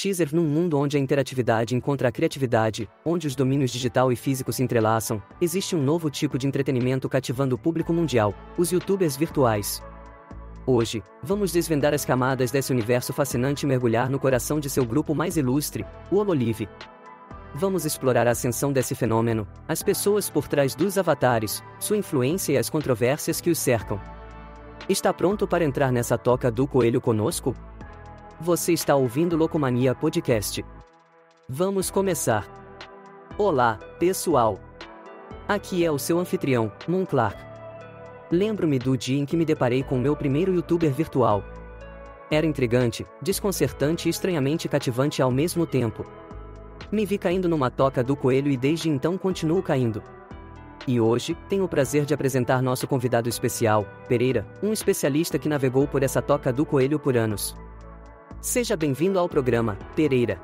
Teaser num mundo onde a interatividade encontra a criatividade, onde os domínios digital e físico se entrelaçam, existe um novo tipo de entretenimento cativando o público mundial, os youtubers virtuais. Hoje, vamos desvendar as camadas desse universo fascinante e mergulhar no coração de seu grupo mais ilustre, o Hololive. Vamos explorar a ascensão desse fenômeno, as pessoas por trás dos avatares, sua influência e as controvérsias que os cercam. Está pronto para entrar nessa toca do coelho conosco? Você está ouvindo Locomania Podcast. Vamos começar. Olá, pessoal. Aqui é o seu anfitrião, Moon Clark. Lembro-me do dia em que me deparei com meu primeiro youtuber virtual. Era intrigante, desconcertante e estranhamente cativante ao mesmo tempo. Me vi caindo numa toca do coelho e desde então continuo caindo. E hoje, tenho o prazer de apresentar nosso convidado especial, Pereira, um especialista que navegou por essa toca do coelho por anos. Seja bem-vindo ao programa, Pereira.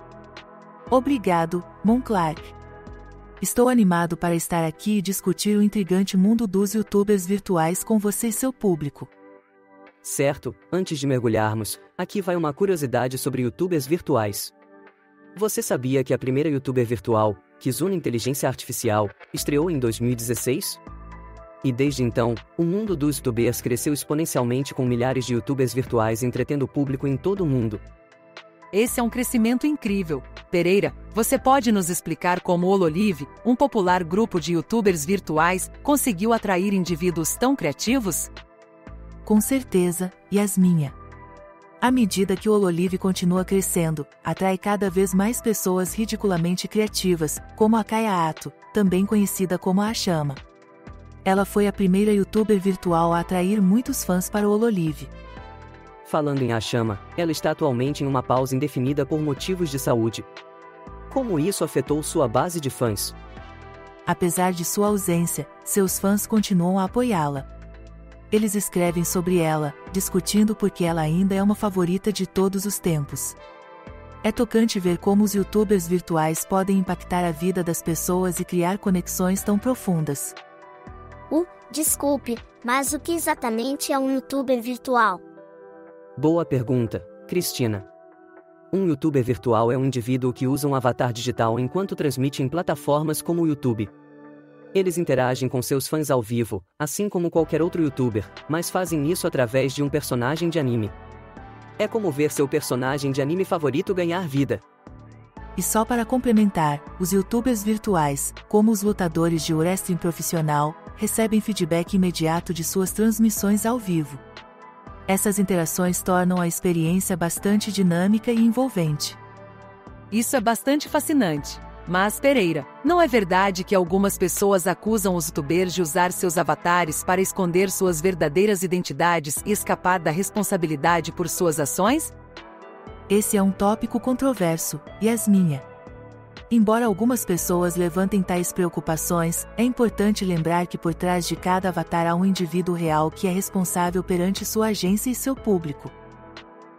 Obrigado, Monclark. Estou animado para estar aqui e discutir o intrigante mundo dos youtubers virtuais com você e seu público. Certo, antes de mergulharmos, aqui vai uma curiosidade sobre youtubers virtuais. Você sabia que a primeira youtuber virtual, Kizuna Inteligência Artificial, estreou em 2016? E desde então, o mundo dos youtubers cresceu exponencialmente com milhares de youtubers virtuais entretendo o público em todo o mundo. Esse é um crescimento incrível. Pereira, você pode nos explicar como o Hololive, um popular grupo de youtubers virtuais, conseguiu atrair indivíduos tão criativos? Com certeza, Yasminha. À medida que o Hololive continua crescendo, atrai cada vez mais pessoas ridiculamente criativas, como a Kaya Ato, também conhecida como a Chama. Ela foi a primeira youtuber virtual a atrair muitos fãs para o Hololive. Falando em A Chama, ela está atualmente em uma pausa indefinida por motivos de saúde. Como isso afetou sua base de fãs? Apesar de sua ausência, seus fãs continuam a apoiá-la. Eles escrevem sobre ela, discutindo porque ela ainda é uma favorita de todos os tempos. É tocante ver como os youtubers virtuais podem impactar a vida das pessoas e criar conexões tão profundas. Desculpe, mas o que exatamente é um youtuber virtual? Boa pergunta, Cristina. Um youtuber virtual é um indivíduo que usa um avatar digital enquanto transmite em plataformas como o YouTube. Eles interagem com seus fãs ao vivo, assim como qualquer outro youtuber, mas fazem isso através de um personagem de anime. É como ver seu personagem de anime favorito ganhar vida. E só para complementar, os youtubers virtuais, como os lutadores de wrestling profissional, recebem feedback imediato de suas transmissões ao vivo. Essas interações tornam a experiência bastante dinâmica e envolvente. Isso é bastante fascinante. Mas, Pereira, não é verdade que algumas pessoas acusam os youtubers de usar seus avatares para esconder suas verdadeiras identidades e escapar da responsabilidade por suas ações? Esse é um tópico controverso, Yasminha. Embora algumas pessoas levantem tais preocupações, é importante lembrar que por trás de cada avatar há um indivíduo real que é responsável perante sua agência e seu público.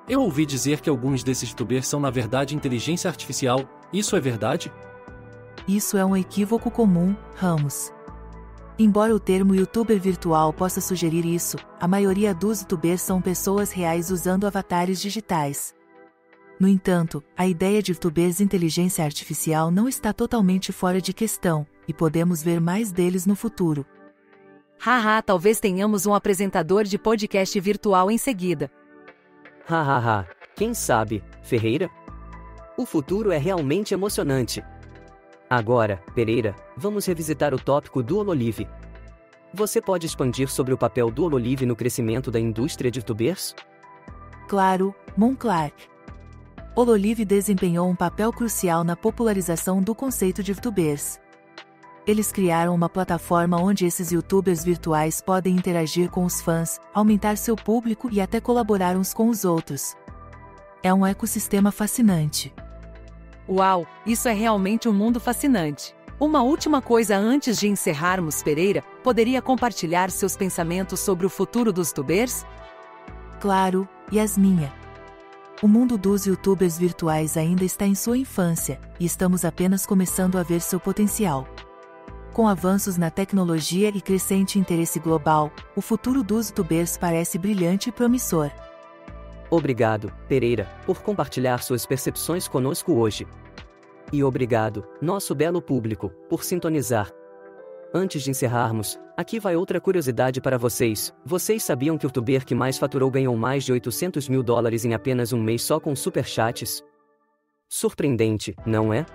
Eu ouvi dizer que alguns desses youtubers são na verdade inteligência artificial, isso é verdade? Isso é um equívoco comum, Ramos. Embora o termo youtuber virtual possa sugerir isso, a maioria dos youtubers são pessoas reais usando avatares digitais. No entanto, a ideia de youtubers inteligência artificial não está totalmente fora de questão, e podemos ver mais deles no futuro. Haha, talvez tenhamos um apresentador de podcast virtual em seguida. Hahaha, quem sabe, Ferreira? O futuro é realmente emocionante. Agora, Pereira, vamos revisitar o tópico do Hololive. Você pode expandir sobre o papel do Hololive no crescimento da indústria de youtubers? Claro, Monclark. Hololive desempenhou um papel crucial na popularização do conceito de VTubers. Eles criaram uma plataforma onde esses youtubers virtuais podem interagir com os fãs, aumentar seu público e até colaborar uns com os outros. É um ecossistema fascinante. Uau, isso é realmente um mundo fascinante. Uma última coisa antes de encerrarmos, Pereira, poderia compartilhar seus pensamentos sobre o futuro dos tubers? Claro, Yasminha. O mundo dos youtubers virtuais ainda está em sua infância, e estamos apenas começando a ver seu potencial. Com avanços na tecnologia e crescente interesse global, o futuro dos youtubers parece brilhante e promissor. Obrigado, Pereira, por compartilhar suas percepções conosco hoje. E obrigado, nosso belo público, por sintonizar. Antes de encerrarmos, aqui vai outra curiosidade para vocês. Vocês sabiam que o youtuber que mais faturou ganhou mais de 800 mil dólares em apenas um mês só com superchats? Surpreendente, não é?